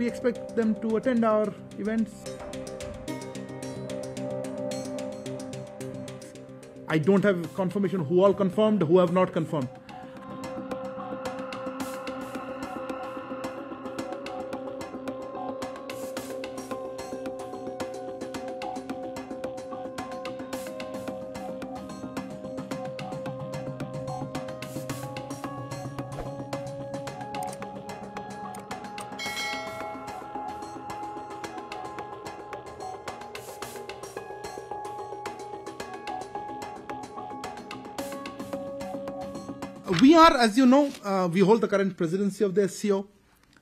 we expect them to attend our events. I don't have confirmation who all confirmed, who have not confirmed. We are, as you know, uh, we hold the current presidency of the SCO.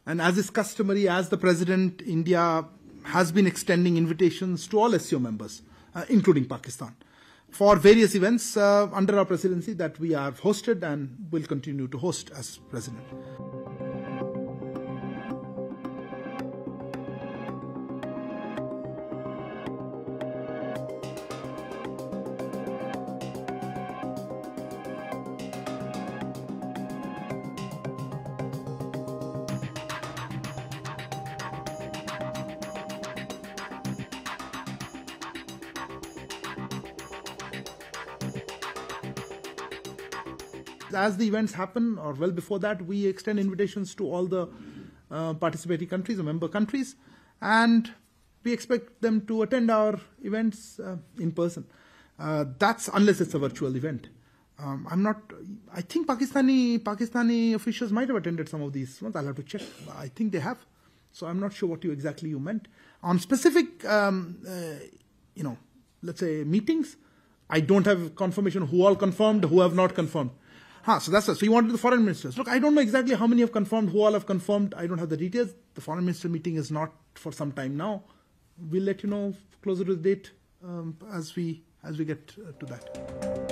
And as is customary, as the president, India has been extending invitations to all SCO members, uh, including Pakistan, for various events uh, under our presidency that we have hosted and will continue to host as president. As the events happen, or well before that, we extend invitations to all the uh, participating countries or member countries, and we expect them to attend our events uh, in person. Uh, that's unless it's a virtual event. Um, I'm not. I think Pakistani Pakistani officials might have attended some of these ones. I'll have to check. I think they have. So I'm not sure what you exactly you meant on specific. Um, uh, you know, let's say meetings. I don't have confirmation who all confirmed, who have not confirmed. Huh, so that's it. So you wanted the foreign ministers. Look, I don't know exactly how many have confirmed, who all have confirmed. I don't have the details. The foreign minister meeting is not for some time now. We'll let you know closer to the date um, as we as we get uh, to that.